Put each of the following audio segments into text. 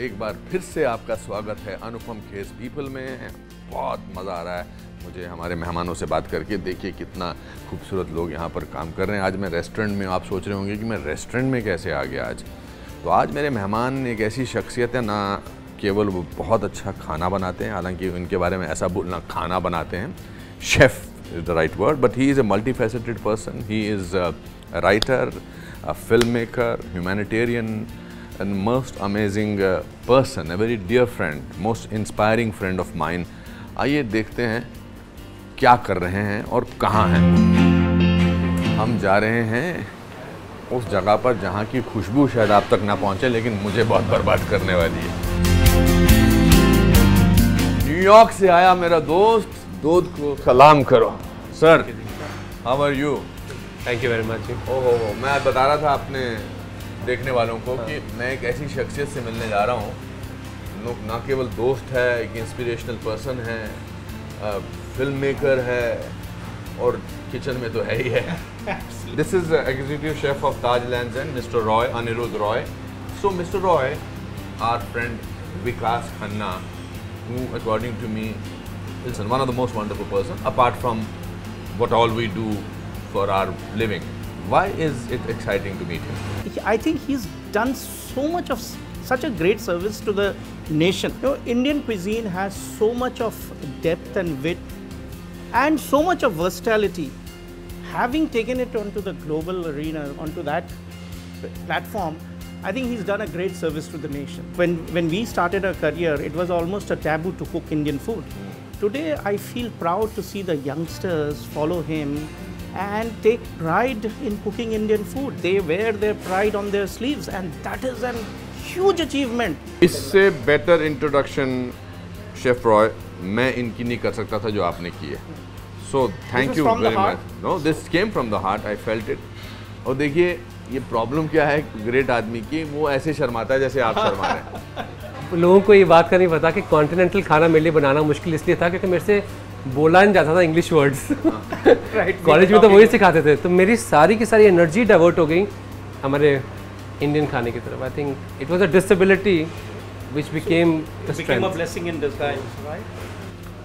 एक बार फिर से आपका स्वागत है। अनुपम खेस पीपल में बहुत मज़ा आ रहा है। मुझे हमारे मेहमानों से बात करके देखिए कितना खूबसूरत लोग यहाँ पर काम कर रहे हैं। आज मैं रेस्टोरेंट में आप सोच रहे होंगे कि मैं रेस्टोरेंट में कैसे आ गया आज? तो आज मेरे मेहमान एक ऐसी शख्सियत है ना केवल वो बहुत अच्छा खाना बनाते हैं हालाँकि उनके बारे में ऐसा बोलना खाना बनाते हैं। Chef is the right word but he is a multi faceted person. He is writer a filmmaker, humanitarian, and most amazing uh, person, a very dear friend, most inspiring friend of mine. आइए देखते हैं क्या कर रहे हैं और कहाँ हैं। हम जा रहे हैं उस जगह पर जहाँ की खुशबू शायद आप तक ना पहुँचे लेकिन मुझे बहुत बर्बाद करने वाली है। न्यूयॉर्क से आया मेरा दोस्त दोस्त को सलाम करो। Sir how are you thank you very much ओहो मैं बता रहा था अपने देखने वालों को कि मैं एक ऐसी शख्सियत से मिलने जा रहा हूँ नो- ना केवल दोस्त है एक इंस्पिरेशनल पर्सन है फ़िल्म मेकर है और किचन में तो है ही है। This is executive chef of Taj Land End mister Roy Anirudh Roy so mister Roy our friend Vikas Khanna who according to me is one of the most wonderful person apart from what all we do for our living. Why is it exciting to meet him? I think he's done so much of such a great service to the nation. You know, Indian cuisine has so much of depth and wit and so much of versatility. Having taken it onto the global arena, onto that platform, I think he's done a great service to the nation. When when we started our career, it was almost a taboo to cook Indian food. Today, I feel proud to see the youngsters follow him and take pride in cooking Indian food. They wear their pride on their sleeves, and that is an huge achievement. इससे better introduction chef Roy मैं इनकी नहीं कर सकता था जो आपने की है so thank was you from the very heart. Much no this came from the heart I felt it और देखिए ये प्रॉब्लम क्या है ग्रेट आदमी की वो ऐसे शर्माता है जैसे आप शर्मा रहे हैं लोगों को ये बात का नहीं पता कि कॉन्टिनेंटल खाना मेरे लिए बनाना मुश्किल इसलिए था क्योंकि मेरे से बोला नहीं जाता था इंग्लिश वर्ड्स. कॉलेज में तो वही सिखाते थे तो मेरी सारी की सारी एनर्जी डाइवर्ट हो गई हमारे इंडियन खाने की तरफ़ I think it was a disability which became?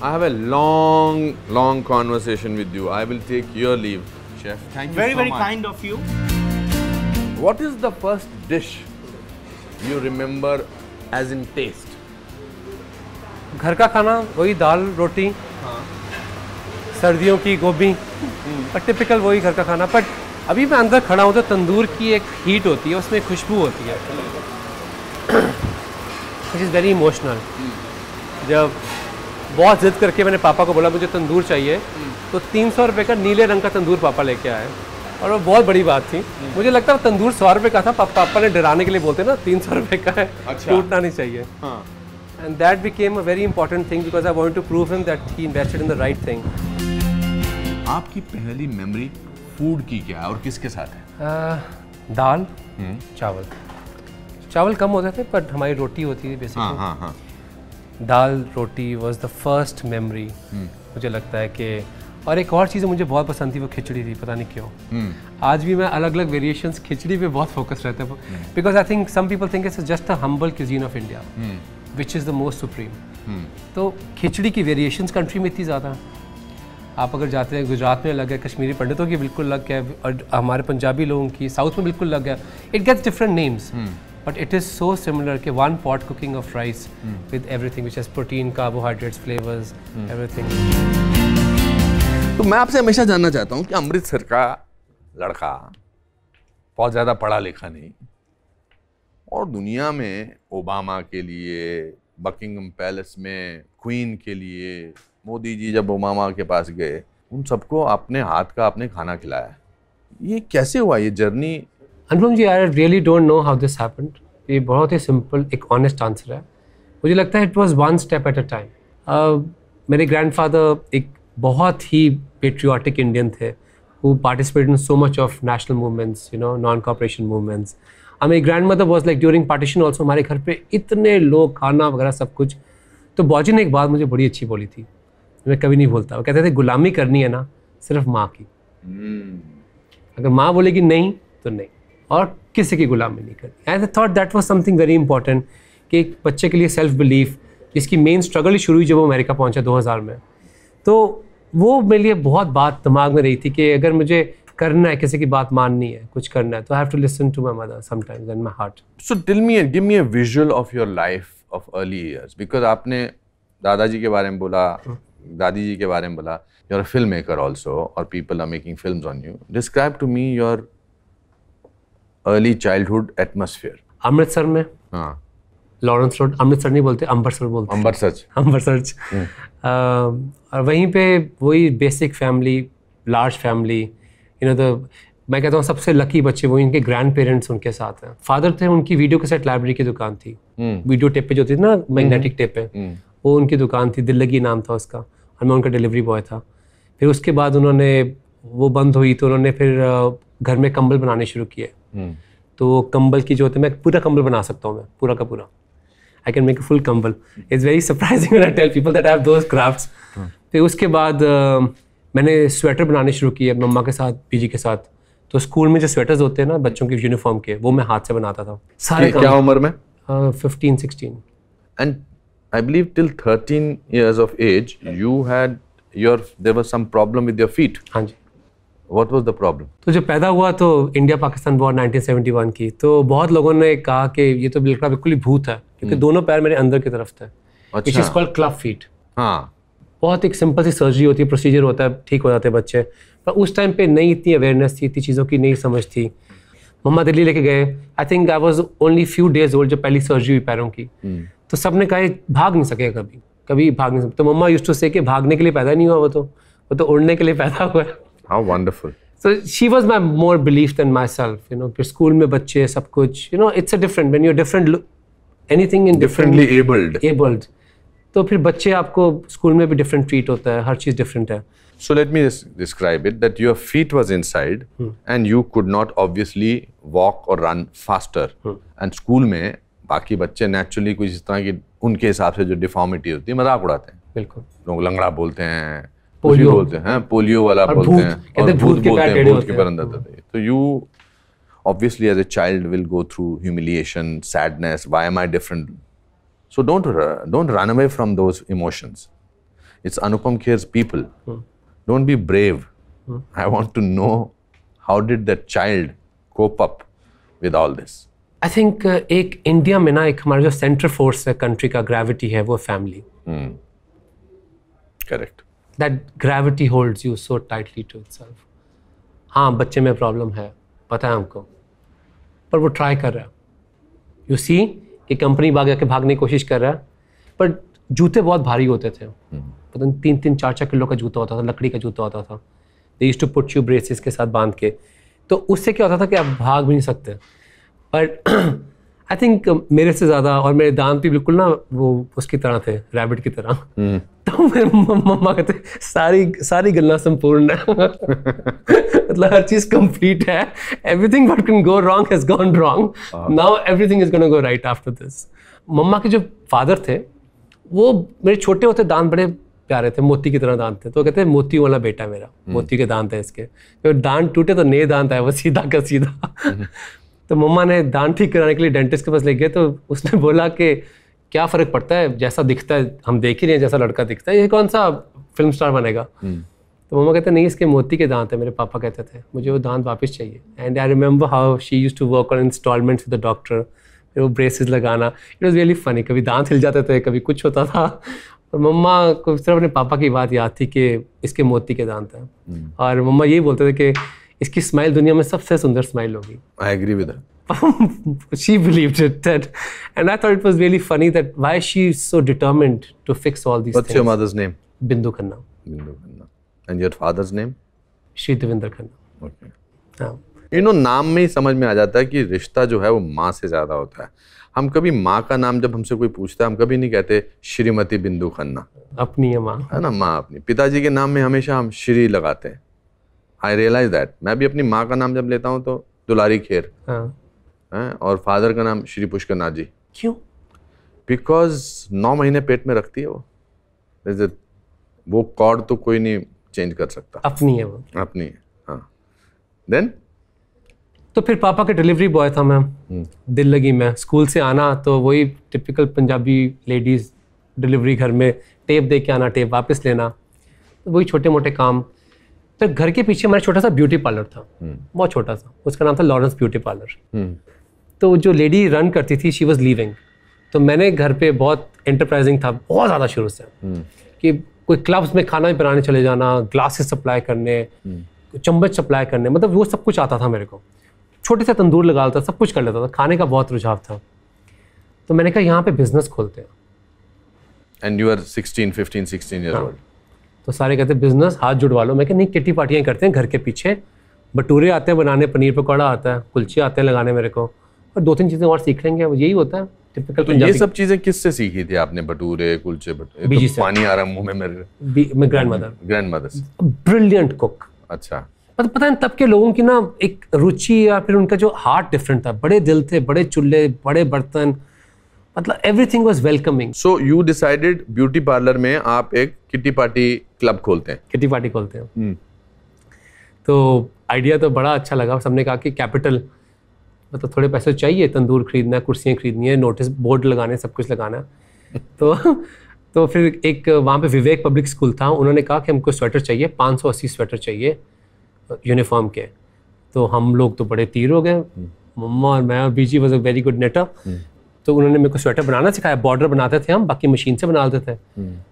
I have a long, long conversation with you. I will take your leave, chef. Thank you Very, so very much. kind of you. What is the first dish you remember as in taste? घर का खाना वही दाल रोटी सर्दियों की गोभी और typical वही घर का खाना। बट अभी मैं अंदर खड़ा हूँ तो तंदूर की एक हीट होती है उसमें खुशबू होती है। विच इज़ वेरी इमोशनल जब बहुत जिद करके मैंने पापा को बोला मुझे तंदूर चाहिए। तो तीन सौ रुपये का नीले रंग का तंदूर पापा लेके आए। और वो बहुत बड़ी बात थी। मुझे लगता है तंदूर सौ रुपये का था। पापा ने डराने के लिए बोलते ना तीन सौ रुपये का है अच्छा। टूटना नहीं चाहिए। हाँ। And that became a very important thing because I wanted to prove him that he invested in the right thing. आपकी पहली मेमोरी फ़ूड की क्या है और किसके साथ है? Uh, दाल चावल। चावल कम होते थे बट हमारी रोटी होती थी हाँ बेसिकली हाँ हाँ। Dal roti was the first memory मुझे लगता है कि और एक और चीज़ मुझे बहुत पसंद थी वो खिचड़ी थी पता नहीं क्यों। आज भी मैं अलग अलग वेरिएशंस खिचड़ी पे बहुत फोकस रहता है। Because I think some people think it's just a humble cuisine of India which is the most supreme तो खिचड़ी की वेरिएशंस कंट्री में इतनी ज़्यादा हैं। आप अगर जाते हैं गुजरात में लग है कश्मीरी पंडितों की बिल्कुल लग है और हमारे पंजाबी लोगों की साउथ में बिल्कुल लग गया it gets different names but it is so similar कि one pot cooking of rice with everything which has protein carbohydrates flavours everything तो मैं आपसे हमेशा जानना चाहता हूँ कि अमृतसर का लड़का बहुत ज़्यादा पढ़ा लिखा नहीं और दुनिया में ओबामा के लिए बकिंगम पैलेस में क्वीन के लिए मोदी जी जब ओबामा के पास गए उन सबको अपने हाथ का अपने खाना खिलाया। ये कैसे हुआ? ये journey Anupam ji I really don't know how this happened ये बहुत ही सिंपल एक ऑनेस्ट आंसर है। मुझे लगता है it was one step at a time मेरे ग्रैंडफादर एक बहुत ही पेट्रियाटिक इंडियन थे who participated in so much of national movements, you know, non-cooperation movements. I grandmother was like during partition also हमारे घर पे इतने लोग खाना वगैरह सब कुछ। तो बॉजी ने एक बात मुझे बड़ी अच्छी बोली थी। मैं कभी नहीं बोलता। वो कहते थे गुलामी करनी है ना सिर्फ़ माँ की। अगर माँ बोलेगी नहीं तो नहीं। और किसी की गुलामी नहीं करनी। And thought that was something very important कि एक बच्चे के लिए सेल्फ बिलीफ जिसकी मेन स्ट्रगल ही शुरू हुई जब वो अमेरिका पहुँचा 2000 में। तो वो मेरे लिए बहुत बात दिमाग में रही थी कि अगर मुझे करना है किसी की बात माननी है कुछ करना है तो I have to listen to my mother sometimes in my heart so tell me give me a visual of your life of early years because आपने दादाजी के बारे में बोला दादी जी के बारे में बोला you're a filmmaker also or people are making films on you. Describe to me your early childhood atmosphere. Amritsar में? हाँ. लॉरेंस रोड अमृतसर नहीं बोलते अम्बरसर बोलते। अंबर सच अम्बरसर और वहीं पे वही basic family large family you know the मैं कहता हूँ सबसे लकी बच्चे वो इनके ग्रैंड पेरेंट्स उनके साथ हैं। फादर थे उनकी वीडियो कैसेट लाइब्रेरी की दुकान थी। वीडियो टेप पे जो थी ना मैग्नेटिक टेप पे वो उनकी दुकान थी दिल्लगी नाम था उसका और मैं उनका डिलीवरी बॉय था। फिर उसके बाद उन्होंने वो बंद हुई तो उन्होंने फिर घर में कंबल बनाने शुरू किए। तो कंबल की जो होती है मैं पूरा कंबल बना सकता हूँ मैं पूरा का पूरा। I can make a full kambal. It's very surprising I tell people that I have those crafts फिर उसके बाद मैंने स्वेटर बनाने शुरू किए मम्मा के साथ पीजी के साथ। तो स्कूल में जो स्वेटर्स होते हैं ना बच्चों के यूनिफॉर्म के वो मैं हाथ से बनाता था। सारे क्या उम्र में? Fifteen sixteen and I believe till 13 years of age you had your there was some problem with your feet. हाँ जी। What was the problem? तो जब पैदा हुआ तो इंडिया पाकिस्तान वॉर 1971 की। तो बहुत लोगों ने कहा कि ये तो बिल्कुल बिल्कुल ही भूत है क्योंकि दोनों पैर मेरे अंदर की तरफ़ थे। अच्छा। कॉल्ड क्लब फीट हाँ। बहुत एक सिंपल सी सर्जरी होती है प्रोसीजर होता है ठीक हो जाते हैं बच्चे पर उस टाइम पे नहीं इतनी अवेयरनेस थी इतनी चीज़ों की नहीं समझ थी मम्मा दिल्ली लेके गए I think I was only few days old जब पहली सर्जरी हुई पैरों की तो सबने कहा भाग नहीं सके कभी कभी भाग नहीं सकता तो मम्मा यूज़ टू से कि भागने के लिए पैदा नहीं हुआ वो तो वो तो उड़ने के लिए पैदा हुआ है how wonderful So she was my more belief than myself. You know, फिर स्कूल में बच्चे सब कुछ. Know, it's a different when you're different. lo- Anything in different differently abled abled. तो फिर बच्चे आपको स्कूल में भी डिफरेंट ट्रीट होता है हर चीज़ डिफरेंट है। So let me describe it that your feet was inside and you could not obviously walk और रन फास्टर एंड स्कूल में बाकी बच्चे नेचुरली कुछ इस तरह की उनके हिसाब से जो डिफॉर्मिटी होती है मज़ाक उड़ाते हैं। बिल्कुल। लोग लंगड़ा बोलते हैं पोलियो। बोलते हैं हाँ, पोलियो वाला बोलते हैं भूत बोलते हैं भूत के बरंदा hmm. तो तो you obviously as a child will go through humiliation sadness why am I different so don't ru- don't run away from those emotions it's anupam kher's people don't be brave i want to know how did that child cope up with all this I think एक India में ना एक हमारा जो centre force है country का gravity है वो family correct that gravity holds you so tightly to itself हाँ बच्चे में प्रॉब्लम है पता है हमको पर वो ट्राई कर रहा है यू सी कि कंपनी भाग जाके भागने की कोशिश कर रहा है, पर जूते बहुत भारी होते थे। पता नहीं तीन तीन चार चार किलो का जूता होता था, लकड़ी का जूता होता था। They used to put you braces के साथ बाँध के। तो उससे क्या होता था कि आप भाग भी नहीं सकते। बट आई थिंक मेरे से ज़्यादा और मेरे दांत भी बिल्कुल ना वो उसकी तरह थे रैबिट की तरह। तो मेरे मम्मा कहते सारी सारी गल्ला संपूर्ण है। मतलब हर चीज़ कंप्लीट है। Everything what can go wrong has gone wrong now everything is gonna go right after this मम्मा के जो फादर थे वो मेरे छोटे होते दांत बड़े प्यारे थे मोती की तरह दांत थे। तो कहते हैं मोती वाला बेटा मेरा मोती के दांत है इसके। तो दांत टूटे तो नए दांत आए वो सीधा का सीधा। तो मम्मा ने दांत ठीक कराने के लिए डेंटिस्ट के पास ले गए तो उसने बोला कि क्या फ़र्क पड़ता है? जैसा दिखता है हम देख ही रहे हैं जैसा लड़का दिखता है ये कौन सा फ़िल्म स्टार बनेगा? तो मम्मा कहते नहीं इसके मोती के दांत है मेरे पापा कहते थे मुझे वो दांत वापस चाहिए. And I remember how she used to work on instalments with the doctor फिर वो ब्रेसेस लगाना इट वॉज़ रियली फनी कभी दांत हिल जाते थे कभी कुछ होता था। और मम्मा को सिर्फ़ अपने पापा की बात याद थी कि इसके मोती के दांत हैं। और मम्मा यही बोलते थे कि इसकी स्माइल दुनिया में सबसे सुंदर स्माइल होगी agree with that she believed it that and i thought it was really funny that why she's so determined to fix all these what's things your mother's name bindu khanna bindu khanna and your father's name Shri Devendra Khanna okay हाँ you know नाम में ही समझ में आ जाता है कि रिश्ता जो है वो माँ से ज़्यादा होता है हम कभी माँ का नाम जब हमसे कोई पूछता है हम कभी नहीं कहते श्रीमती बिंदु खन्ना अपनी है माँ है ना माँ अपनी पिताजी के नाम में हमेशा हम श्री लगाते हैं आई रियलाइज़ दैट मैं भी अपनी माँ का नाम जब लेता हूँ तो दुलारी खेर। हाँ। है और फादर का नाम श्री पुष्कर नाथ जी। क्यों? बिकॉज़ नौ महीने पेट में रखती है वो। A- वो कॉर्ड तो कोई नहीं चेंज कर सकता। अपनी है वो। अपनी है हाँ। देन तो फिर पापा का डिलीवरी बॉय था मैं दिल लगी मैं। स्कूल से आना तो वही टिपिकल पंजाबी लेडीज़ डिलीवरी घर में टेप दे के आना टेप वापस लेना। तो वही छोटे मोटे काम। तो घर के पीछे हमारा छोटा सा ब्यूटी पार्लर था। बहुत छोटा सा। उसका नाम था लॉरेंस ब्यूटी पार्लर तो जो लेडी रन करती थी शी वॉज़ लिविंग तो मैंने घर पे बहुत एंटरप्राइजिंग था बहुत ज़्यादा शुरू से। कि कोई क्लब्स में खाना भी बनाने चले जाना ग्लासेस सप्लाई करने चम्मच सप्लाई करने मतलब वो सब कुछ आता था मेरे को। छोटे से तंदूर लगा लेता सब कुछ कर लेता था। खाने का बहुत रुझाव था। तो मैंने कहा यहाँ पे बिज़नेस खोलते हैं। And you are 16 15 16 years old तो सारे कहते बिज़नेस हाथ जुड़वा लो। मैं कहा नहीं किट्टी पार्टियाँ करते हैं घर के पीछे। भटूरे आते हैं बनाने पनीर पकौड़ा आता है कुलचे आते हैं लगाने मेरे को। और दो तीन चीज़ें और सीख लेंगे यही होता है टिपिकल तो ये सब चीज़ें किससे सीखी थी आपने? भटूरे कुलचे भटूरे तो पानी आ रहा मुँह में मेरे मैं grand mother grand mother brilliant cook अच्छा। मतलब पता है तब के लोगों की ना एक रुचि या फिर उनका जो हार्ट डिफरेंट था बड़े दिल थे बड़े चूल्हे बड़े बर्तन मतलब everything was welcoming so you decided beauty parlour में आप एक किटी पार्टी क्लब खोलते हैं। किटी पार्टी खोलते हैं। हम्म। तो आइडिया तो बड़ा अच्छा लगा। सबने कहा कि कैपिटल मतलब थोड़े पैसे चाहिए तंदूर खरीदना कुर्सियाँ खरीदनी है नोटिस बोर्ड लगाने सब कुछ लगाना। तो तो फिर एक वहाँ पे विवेक पब्लिक स्कूल था। उन्होंने कहा कि हमको स्वेटर चाहिए 580 स्वेटर चाहिए यूनिफॉर्म के। तो हम लोग तो बड़े तीर हो गए। मम्मा और मैं और Biji was a very good knitter तो उन्होंने मेरे को स्वेटर बनाना सिखाया बॉर्डर बनाते थे हम बाकी मशीन से बना लेते थे।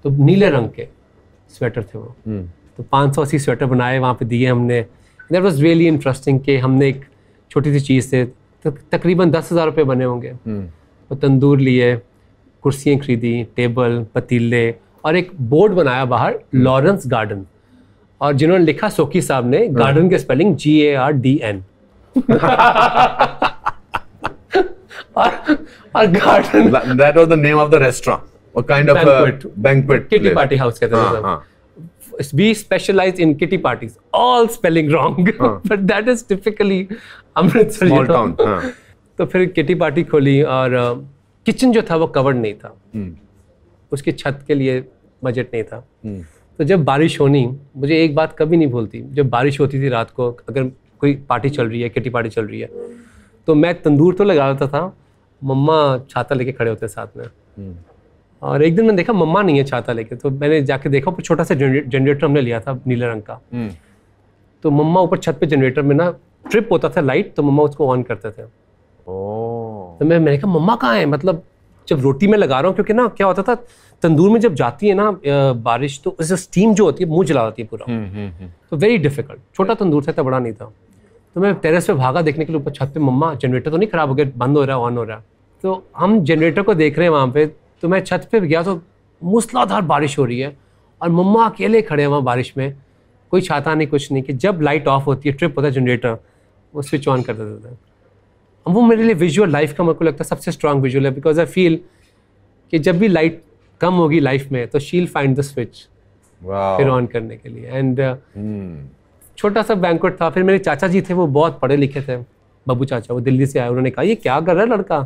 तो नीले रंग के स्वेटर थे वो। तो 580 स्वेटर बनाए वहाँ पे दिए हमने। दैट वाज रियली इंटरेस्टिंग कि हमने एक छोटी सी चीज़ से तकरीबन दस हज़ार रुपये बने होंगे। तो तंदूर लिए कुर्सियाँ खरीदी टेबल पतीले और एक बोर्ड बनाया बाहर लॉरेंस गार्डन और जिन्होंने लिखा सोकी साहब ने गार्डन के spelling G A R D N Banquet. we specialize in kitty parties. All spelling wrong. but that is typically Small तो- town, फिर किटी पार्टी खोली और किचन जो था वो कवर्ड नहीं था। उसकी छत के लिए बजट नहीं था। तो जब बारिश होनी मुझे एक बात कभी नहीं भूलती। जब बारिश होती थी रात को अगर कोई पार्टी चल रही है किटी पार्टी चल रही है तो मैं तंदूर तो लगा देता था मम्मा छाता लेके खड़े होते साथ में। और एक दिन मैंने देखा मम्मा नहीं है छाता लेके तो मैंने जाके देखा ऊपर छोटा सा जनरेटर हमने लिया था नीले रंग का। तो मम्मा ऊपर छत पे जनरेटर में ना ट्रिप होता था लाइट तो मम्मा उसको ऑन करते थे। तो मैं मैंने कहा मम्मा कहाँ है? मतलब जब रोटी में लगा रहा हूँ क्योंकि ना क्या होता था तंदूर में जब जाती है ना बारिश तो उससे स्टीम जो होती है मुँह जला देती है पूरा। तो वेरी डिफ़िकल्ट छोटा तंदूर था इतना बड़ा नहीं था। तो मैं टेरेस पे भागा देखने के लिए ऊपर छत पे मम्मा जनरेटर तो नहीं खराब हो गया बंद हो रहा है ऑन हो रहा है। तो हम जनरेटर को देख रहे हैं वहाँ पे तो मैं छत पे गया तो मूसलाधार बारिश हो रही है और मम्मा अकेले खड़े हैं वहाँ बारिश में। कोई छाता नहीं कुछ नहीं कि जब लाइट ऑफ़ होती है ट्रिप होता है जनरेटर वो स्विच ऑन कर देते थे अब वो मेरे लिए विजुअल लाइफ का मेरे को लगता है सबसे स्ट्रांग विजुअल है बिकॉज़ आई फील कि जब भी लाइट कम होगी लाइफ में तो शील फाइंड द स्विच फिर ऑन करने के लिए। एंड छोटा सा बैंकुट था फिर मेरे चाचा जी थे वो बहुत पढ़े लिखे थे। बाबू चाचा वो दिल्ली से आए उन्होंने कहा ये क्या कर रहा है लड़का?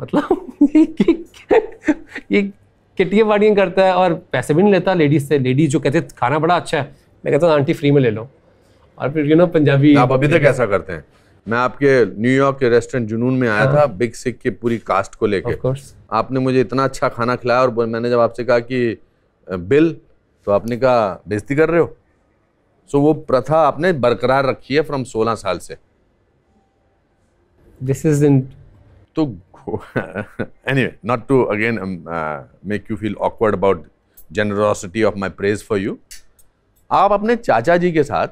मतलब ये किटियाँ बाड़ियाँ करता है और पैसे भी नहीं लेता लेडीज़ से। लेडीज़ जो कहते हैं, खाना बड़ा अच्छा है। मैं कहता हूँ आंटी फ्री में ले लो। और फिर यू नो पंजाबी आप अभी तक ऐसा करते हैं। मैं आपके न्यूयॉर्क के रेस्टोरेंट जुनून में आया था बिग सिक की पूरी कास्ट को लेके। ऑफ़ कोर्स आपने मुझे इतना अच्छा खाना खिलाया और मैंने जब आपसे कहा कि बिल तो आपने कहा बेजती कर रहे हो? सो so, वो प्रथा आपने बरकरार रखी है फ्रॉम 16 साल से। इज़ इन तो anyway not to again um, uh, make you feel awkward about generosity of my praise for you आप अपने चाचा जी के साथ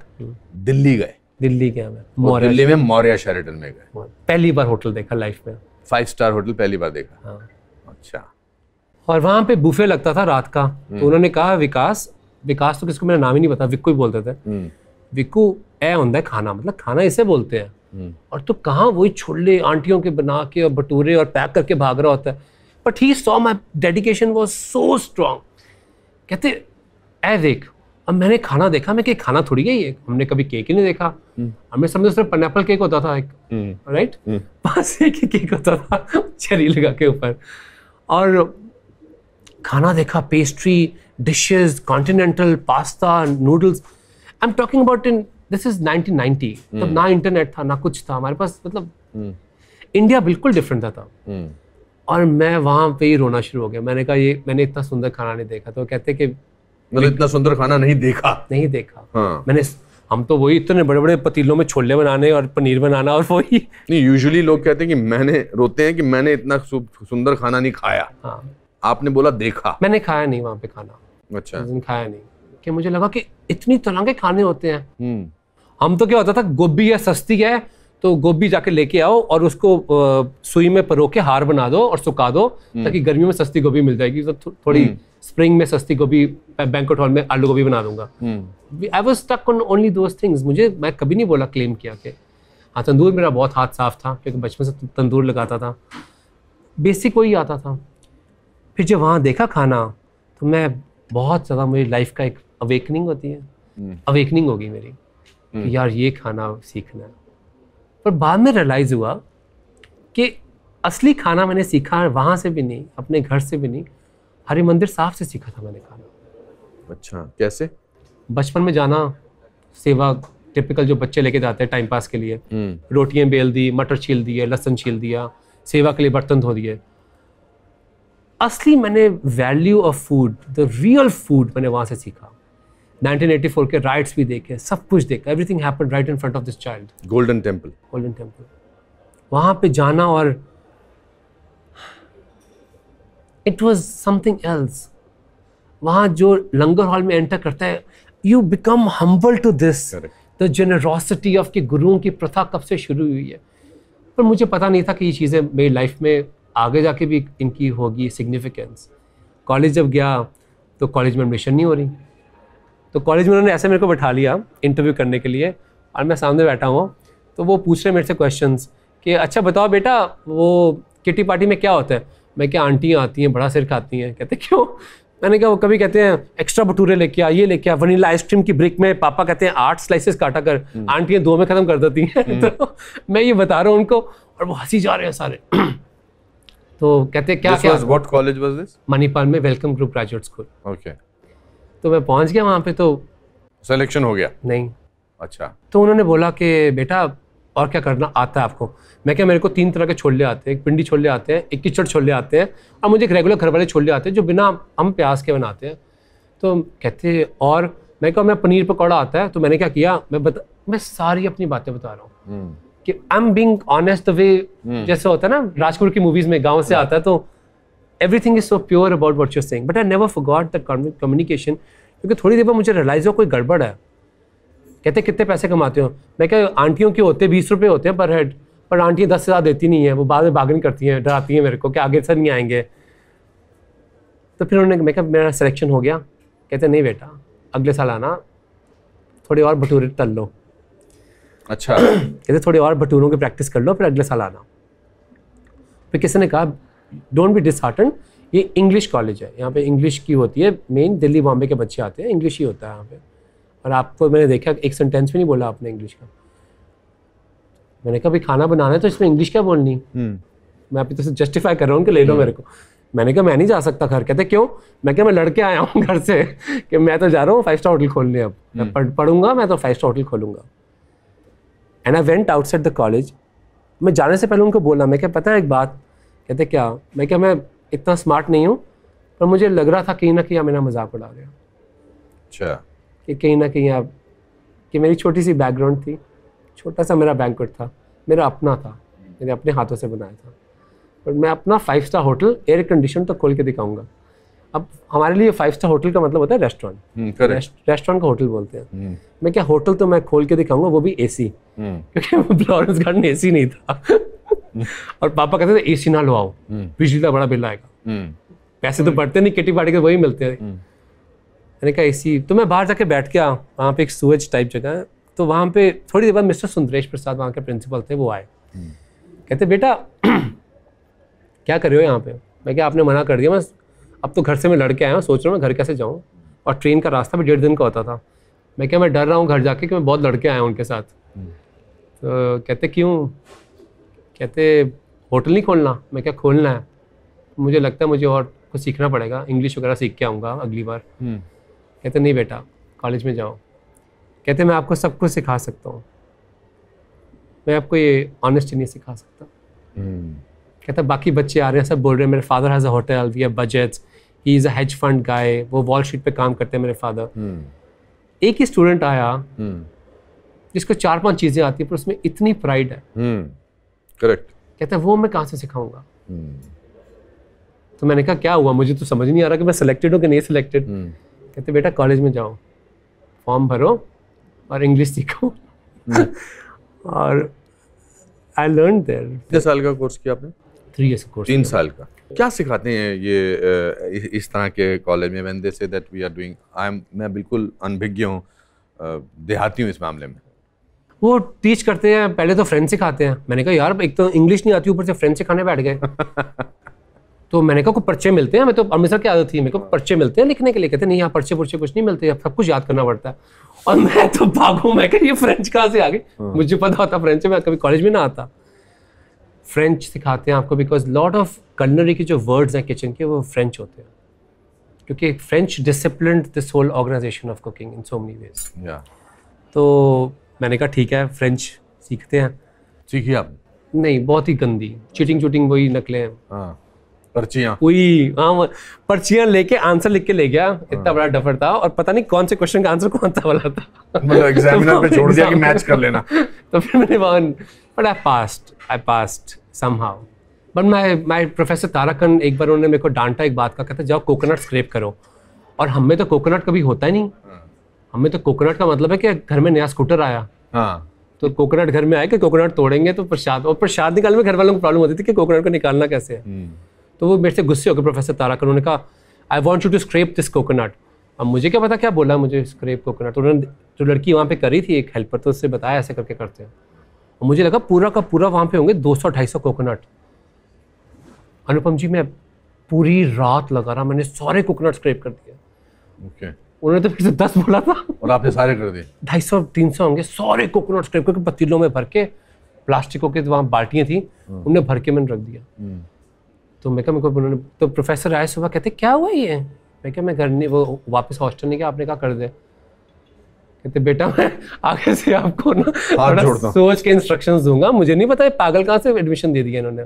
दिल्ली गए। दिल्ली गया मैं। मौर्य दिल्ली में मौर्य शेरेटन में गए। पहली बार होटल देखा लाइफ में। फाइव स्टार होटल पहली बार देखा। हाँ। अच्छा। और वहाँ पे बुफे लगता था रात का। तो उन्होंने कहा विकास विकास तो किसको मेरा नाम ही नहीं पता विक्कू ही बोलते थे। हम्म, विक्कू ए होता है खाना मतलब खाना इसे बोलते हैं। और तो कहाँ वही छोले आंटियों के बना के और भटूरे और पैक करके भाग रहा होता है। But he saw my dedication was so strong कहते ए देख अब मैंने खाना देखा मैं कि खाना थोड़ी है ये हमने कभी केक ही नहीं देखा। हमने समझा सिर्फ़ पाइनएप्पल केक होता था एक। राइट पास एक ही केक होता था चेरी लगा के ऊपर। और खाना देखा pastry dishes continental pasta noodles I am talking about in this is 1990 hmm. तब ना इंटरनेट था ना कुछ था हमारे पास मतलब इंडिया बिल्कुल डिफरेंट था तब। हम्म, और मैं वहाँ पे ही रोना शुरू हो गया। मैंने कहा ये मैंने इतना सुंदर खाना नहीं देखा। तो कहते कि मतलब इतना सुंदर खाना नहीं देखा। नहीं देखा। हाँ। मैंने हम तो वही इतने बड़े बड़े पतीलों में छोले बनाने और पनीर बनाना और वही। नहीं यूजुअली लोग कहते हैं कि मैंने रोते हैं कि मैंने इतना सुंदर खाना नहीं खाया। हाँ। आपने बोला देखा। मैंने खाया नहीं वहाँ पे खाना। अच्छा। खाया नहीं। कि मुझे लगा कि इतनी तरह के खाने होते हैं। हम्म। हम तो क्या होता था गोभी है सस्ती है तो गोभी जाके लेके आओ और उसको सुई में परो के हार बना दो और सुखा दो ताकि गर्मियों में सस्ती गोभी मिल जाएगी। तो थो- थोड़ी स्प्रिंग में सस्ती गोभी बैंकट हॉल में आलू गोभी बना दूँगा। हम्म। I was stuck on only those things मुझे मैं कभी नहीं बोला क्लेम किया कि हाँ तंदूर मेरा बहुत हाथ साफ़ था क्योंकि बचपन से तंदूर लगाता था। बेसिक वही आता था। फिर जब वहाँ देखा खाना तो मैं बहुत ज़्यादा मेरी लाइफ का एक अवेकनिंग होती है। अवेकनिंग होगी मेरी। कि यार ये खाना सीखना है। पर बाद में रियलाइज़ हुआ कि असली खाना मैंने सीखा वहाँ से भी नहीं अपने घर से भी नहीं हरि मंदिर साहब से सीखा था मैंने खाना। अच्छा कैसे? बचपन में जाना सेवा टिपिकल जो बच्चे लेके जाते हैं टाइम पास के लिए हम्म। रोटियाँ बेल दी मटर छील दिए लहसुन छील दिया सेवा के लिए बर्तन धो दिए। असली मैंने value of food the real food मैंने वहाँ से सीखा। 1984 के राइट्स भी देखे सब कुछ देखा। Everything happen right in front of this child Golden Temple Golden Temple वहाँ पे जाना और इट वॉज़ समथिंग एल्स वहाँ जो लंगर हॉल में एंटर करता है you become humble to this. The generosity of के गुरुओं की प्रथा कब से शुरू हुई है? पर मुझे पता नहीं था कि ये चीज़ें मेरी लाइफ में आगे जाके भी इनकी होगी सिग्निफिकेंस कॉलेज जब गया तो कॉलेज में एडमिशन नहीं हो रही। तो कॉलेज में उन्होंने ऐसे मेरे को बैठा लिया इंटरव्यू करने के लिए और मैं सामने बैठा हुआ। तो वो पूछ रहे मेरे से क्वेश्चन कि अच्छा बताओ बेटा वो किटी पार्टी में क्या होता है? मैं क्या आंटियाँ आती हैं बड़ा सिर खाती हैं। कहते क्यों? मैंने कहा वो कभी कहते हैं एक्स्ट्रा भटूरे लेके आ ये लेके आ वनीला आइसक्रीम की ब्रिक में पापा कहते हैं आठ स्लाइसेस काटा कर आंटियाँ दो में ख़त्म कर देती हैं। तो मैं ये बता रहा हूँ उनको और वो हँसी जा रहे हैं सारे। तो कहते हैं क्या? What college was this Manipal में welcome group graduate school okay तो मैं पहुँच गया वहाँ पे तो सिलेक्शन हो गया? नहीं। अच्छा। तो उन्होंने बोला कि बेटा और क्या करना आता है आपको? मैं क्या मेरे को तीन तरह के छोले आते हैं एक पिंडी छोले आते हैं एक किचड़ छोले आते हैं और मुझे एक रेगुलर घर वाले छोले आते हैं जो बिना हम प्याज के बनाते हैं। तो कहते और? मैं कहा मैं पनीर पकौड़ा आता है। तो मैंने क्या किया मैं बता मैं सारी अपनी बातें बता रहा हूँ। हम्म। कि I am being honest the way जैसे होता है ना राजपुर की मूवीज़ में गाँव से आता है तो everything is so pure about what you're saying but I never forgot the communication क्योंकि थोड़ी देर बाद मुझे रियलाइज़ हुआ कोई गड़बड़ है। कहते कितने पैसे कमाते हो? मैं क्या आंटियों के होते बीस रुपये होते हैं पर हेड पर आंटियाँ दस हज़ार देती नहीं है। वो बाद में बार्गन करती हैं डराती हैं मेरे को कि आगे से नहीं आएँगे। तो फिर उन्होंने मैं क्या मेरा सिलेक्शन हो गया। कहते नहीं बेटा अगले साल आना थोड़े और भटूरे तल लो। अच्छा। कहते थोड़े और भटूरों की प्रैक्टिस कर लो फिर अगले साल आना। फिर किसी ने कहा डोंट बी डिसहार्टन ये इंग्लिश कॉलेज है। यहाँ पे इंग्लिश की होती है। मेन दिल्ली बॉम्बे के बच्चे आते हैं। इंग्लिश ही होता है यहाँ पे। और आपको मैंने देखा एक सेंटेंस भी नहीं बोला आपने इंग्लिश का। मैंने कहा भाई खाना बनाना है तो इसमें इंग्लिश क्या बोलनी? हम्म। मैं अभी तो जस्टिफाई कर रहा हूँ कि ले लो मेरे को। मैंने कहा मैं नहीं जा सकता घर। कहते क्यों? मैं क्या मैं लड़के आया हूँ घर से कि मैं तो जा रहा हूँ फाइव स्टार होटल खोलने अब। मैं पढ़ पढ़ूँगा मैं तो फाइव स्टार होटल खोलूँगा। And I went outside the college मैं जाने से पहले उनको बोला मैं क्या पता है एक बात? कहते क्या मैं क्या मैं इतना स्मार्ट नहीं हूँ पर मुझे लग रहा था कहीं ना कहीं आप मेरा मज़ाक उड़ा रहे हो। अच्छा। कि कहीं ना कहीं आप कि मेरी छोटी सी बैकग्राउंड थी छोटा सा मेरा बैंकुट था मेरा अपना था मैंने अपने हाथों से बनाया था। पर मैं अपना five star hotel air condition तो खोल के दिखाऊँगा। अब हमारे लिए फाइव स्टार होटल का मतलब होता है रेस्टोरेंट हम्म रेस्टोरेंट का होटल बोलते हैं। हम्म। मैं क्या होटल तो मैं खोल के दिखाऊँगा वो भी एसी हम्म। क्योंकि फ्लोरेंस गार्डन एसी नहीं था। और पापा कहते थे ए सी ना लो आओ। बिजली का बड़ा बिल आएगा। हम्म। पैसे तो बढ़ते नहीं किटी पार्टी के वही मिलते हैं। मैंने कहा एसी तो मैं बाहर जाके बैठ गया वहाँ पे एक सूरज टाइप जगह है तो वहाँ पे थोड़ी देर बाद मिस्टर सुंदरेश प्रसाद वहाँ के प्रिंसिपल थे वो आए। कहते बेटा क्या कर रहे हो यहाँ पे? मैं क्या आपने मना कर दिया मैं अब तो घर से मैं लड़के आया हूँ सोच रहा हूँ मैं घर कैसे जाऊँ। और ट्रेन का रास्ता भी डेढ़ दिन का होता था। मैं क्या मैं डर रहा हूँ घर जाके कि मैं बहुत लड़के आया हूँ उनके साथ। तो कहते क्यों? कहते होटल नहीं खोलना? मैं क्या खोलना है? मुझे लगता है मुझे और कुछ सीखना पड़ेगा। इंग्लिश वगैरह सीख के आऊँगा अगली बार। हम्म। कहते नहीं बेटा कॉलेज में जाओ। कहते मैं आपको सब कुछ सिखा सकता हूँ। मैं आपको ये ऑनेस्टी नहीं सिखा सकता कहता बाकी बच्चे आ रहे हैं सब बोल रहे हैं मेरे father has a hotel we have budgets he is a hedge fund guy वो वॉल स्ट्रीट पे काम करते हैं मेरे फादर एक ही स्टूडेंट आया जिसको चार पाँच चीज़ें आती हैं पर उसमें इतनी प्राइड है। करेक्ट कहता है वो मैं कहाँ से सिखाऊँगा? hmm. तो मैंने कहा क्या हुआ? मुझे तो समझ नहीं आ रहा कि मैं सिलेक्टेड हूँ कि नहीं सिलेक्टेड hmm. कहते बेटा कॉलेज में जाओ फॉर्म भरो और इंग्लिश सीखो। hmm. और आई लर्न देयर कितने साल का कोर्स किया आपने? थ्री इयर्स कोर्स तीन साल का। क्या सिखाते हैं ये इस- तरह के कॉलेज में? When they say that we are doing I am मैं बिल्कुल अनभिज्ञ हूँ देहाती हूँ इस मामले में। वो टीच करते हैं पहले तो फ्रेंच सिखाते हैं। मैंने कहा यार एक तो इंग्लिश नहीं आती ऊपर से फ्रेंच सिखाने बैठ गए। तो मैंने कहा कोई पर्चे मिलते हैं? मैं तो अमृतसर की आदत थी मेरे को पर्चे मिलते हैं लिखने के लिए? कहते नहीं यहाँ पर्चे पुर्चे कुछ नहीं मिलते सब कुछ याद करना पड़ता है। और मैं तो भागू मैं कह ये फ्रेंच कहाँ से आ गई मुझे पता होता फ्रेंच मैं कभी कॉलेज में ना आता। फ्रेंच सिखाते हैं आपको बिकॉज़ लॉट ऑफ़ कलनरी के जो वर्ड्स हैं किचन के वो फ्रेंच होते हैं। क्योंकि French discipline this whole organisation of cooking in so many ways तो मैंने कहा ठीक है फ्रेंच सीखते हैं। सीखी आपने नहीं बहुत ही गंदी। चीटिंग चूटिंग वही नकले हैं। हाँ पर्चियाँ? वही हाँ पर्चियाँ लेके आंसर लिख के ले गया। इतना बड़ा डफर था और पता नहीं कौन से क्वेश्चन का आंसर कौन सा वाला था। मतलब एग्जामिनर पे छोड़ दिया कि मैच कर लेना। तो फिर मैंने one but I passed I passed somehow but my my professor Tharakan एक बार उन्होंने मेरे को डांटा एक बात का कहता जाओ कोकोनट स्क्रैप करो। और हमें तो कोकोनट कभी होता ही नहीं। हमें तो कोकोनट का मतलब है कि घर में नया स्कूटर आया। हाँ। तो कोकोनट घर में आए कि कोकोनट तोड़ेंगे तो प्रसाद और प्रसाद निकालने में घर वालों को प्रॉब्लम होती थी कि कोकोनट को निकालना कैसे है। तो वो मेरे से गुस्से होकर प्रोफेसर ताराकन उन्होंने कहा I want you to scrape this coconut अब मुझे क्या पता क्या बोला मुझे स्क्रेप कोकोनट तो उन्होंने जो लड़की वहाँ पे करी थी एक हेल्पर तो उससे बताया ऐसे करके करते हैं। और मुझे लगा पूरा का पूरा वहाँ पे होंगे दो सौ ढाई सौ कोकोनट अनुपम जी मैं पूरी रात लगा रहा मैंने सारे कोकोनट स्क्रेप कर दिया ओके उन्होंने तो फिर से दस बोला था। और आपने सारे कर दिए। ढाई सौ तीन सौ होंगे सारे कोकोनट स्क्रैप करके पतीलों में भर के प्लास्टिकों के वहाँ बाल्टियाँ थी उनमें भर के मैंने रख दिया। तो मैं कहा मेरे को उन्होंने तो प्रोफेसर आए सुबह कहते क्या हुआ ये? मैं क्या मैं घर नहीं वो वापस हॉस्टल नहीं गया आपने कहा कर दे। कहते बेटा मैं आगे से आपको ना थोड़ा सोच के इंस्ट्रक्शंस दूँगा। मुझे नहीं पता ये पागल कहाँ से एडमिशन दे दिया इन्होंने।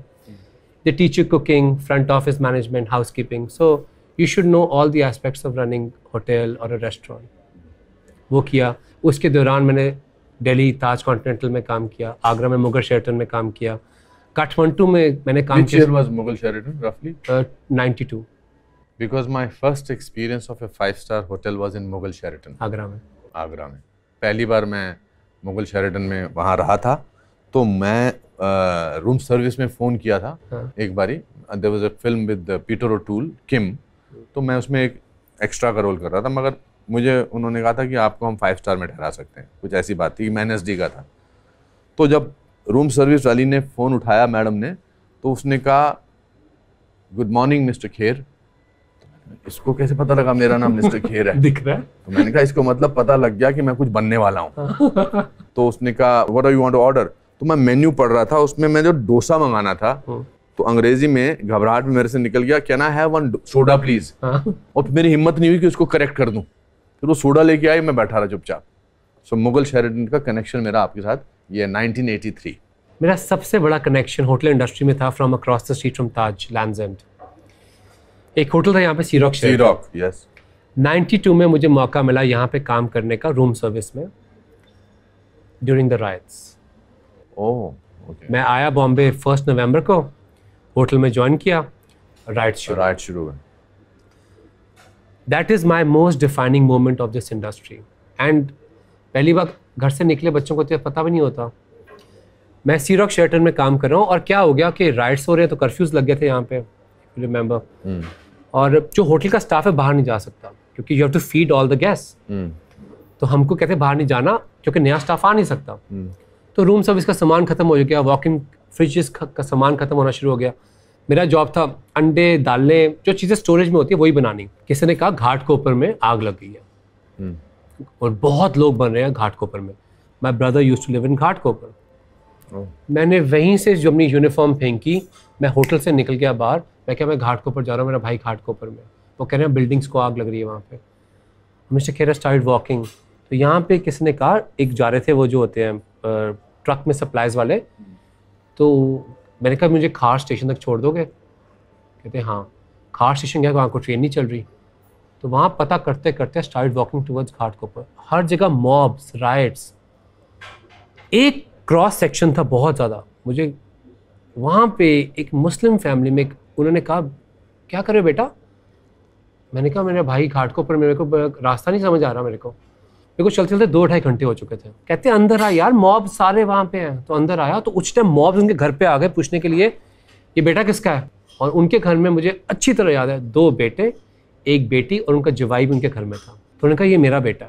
They teach you cooking front office management housekeeping so you should know all the aspects of running hotel और अ रेस्टोरेंट वो किया। उसके दौरान मैंने दिल्ली ताज कॉन्टिनेंटल में काम किया आगरा में मुगल शेरटन में काम किया। काठमांडू में मैंने काम Which year was Mughal Sheraton roughly? किया ninety two. Because my first experience of a five star hotel was in Mughal Sheraton. Agra में। आगरा में। पहली बार मैं मुगल शेरेटन में वहाँ रहा था तो मैं रूम सर्विस में फ़ोन किया था। हाँ। एक बारी there was a film with Peter O'Toole किम तो मैं उसमें एक एक्स्ट्रा का रोल कर रहा था मगर मुझे उन्होंने कहा था कि आपको हम फाइव स्टार में ठहरा सकते हैं। कुछ ऐसी बात थी कि मैं एन का था। तो जब रूम सर्विस वाली ने फ़ोन उठाया मैडम ने तो उसने कहा गुड मॉर्निंग मिस्टर खेर इसको कैसे पता लगा मेरा नाम मिस्टर खेर है? दिख रहा है। तो मैंने कहा इसको मतलब पता लग गया कि मैं कुछ बनने वाला हूँ। तो उसने कहा what are you want to order तो मैं मेन्यू पढ़ रहा था उसमें मैं जो डोसा मंगाना था तो अंग्रेज़ी में घबराहट में मेरे से निकल गया can I have one soda please और मेरी हिम्मत नहीं हुई कि उसको करेक्ट कर दूँ। फिर वो सोडा लेके आई मैं बैठा रहा चुपचाप। सो मुगल शेरेटन का कनेक्शन मेरा आपके साथ ये 1983 मेरा सबसे बड़ा कनेक्शन होटल इंडस्ट्री में था from across the street from Taj land एक होटल था यहाँ पे सीरॉक सी रॉक यस 92 में मुझे मौका मिला यहाँ पे काम करने का रूम सर्विस में ड्यूरिंग द राइट्स ओह मैं आया बॉम्बे फ़र्स्ट नवंबर को होटल में ज्वाइन किया राइट्स शुरू। राइट शुरू हुए। That is my most defining moment of this industry and पहली बार घर से निकले बच्चों को तो पता भी नहीं होता। मैं सीरॉक शेल्टर में काम कर रहा हूँ और क्या हो गया कि राइट्स हो रहे हैं तो कर्फ्यूज लग गए थे यहाँ पे रिमेंबर और जो होटल का स्टाफ है बाहर नहीं जा सकता क्योंकि you have to feed all the guest तो हमको कहते बाहर नहीं जाना क्योंकि नया स्टाफ आ नहीं सकता। तो रूम सर्विस का सामान खत्म हो गया वॉक इन फ्रिजेस का सामान खत्म होना शुरू हो गया। मेरा जॉब था अंडे दालें जो चीज़ें स्टोरेज में होती है वही बनानी। किसी ने कहा घाट कोपर में आग लग गई है। और बहुत लोग बन रहे हैं घाट के कोपर में। My brother use to live in Ghatkopar मैंने वहीं से जो अपनी यूनिफॉर्म फेंकी मैं होटल से निकल गया बाहर। मैं क्या मैं घाट के कोपर जा रहा हूँ मेरा भाई घाट के कोपर में वो कह रहे हैं बिल्डिंग्स को आग लग रही है वहाँ पे। हमेशा कह खेरा स्टार्ट वॉकिंग तो यहाँ पे किसी ने कहा एक जा रहे थे वो जो होते हैं ट्रक में सप्लाईज वाले तो मैंने कहा, मुझे खार स्टेशन तक छोड़ दोगे? कहते हाँ. खार स्टेशन गया, वहाँ को ट्रेन नहीं चल रही. तो वहाँ पता करते करते स्टार्ट वॉकिंग टूवर्ड्स घाटकोपर। हर जगह मॉब्स राइट्स एक क्रॉस सेक्शन था बहुत ज़्यादा। मुझे वहाँ पे एक मुस्लिम फैमिली में उन्होंने कहा, क्या करे बेटा? मैंने कहा, मेरे भाई घाट को पर मेरे को रास्ता नहीं समझ आ रहा मेरे को। को चलते चलते दो ढाई घंटे हो चुके थे। कहते अंदर आ यार मॉब सारे वहाँ पे हैं। तो अंदर आया तो उस टाइम मॉब उनके घर पे आ गए पूछने के लिए, ये बेटा किसका है? और उनके घर में मुझे अच्छी तरह याद है, दो बेटे, एक बेटी और उनका जवाई भी उनके घर में था। तो उन्होंने कहा, ये मेरा बेटा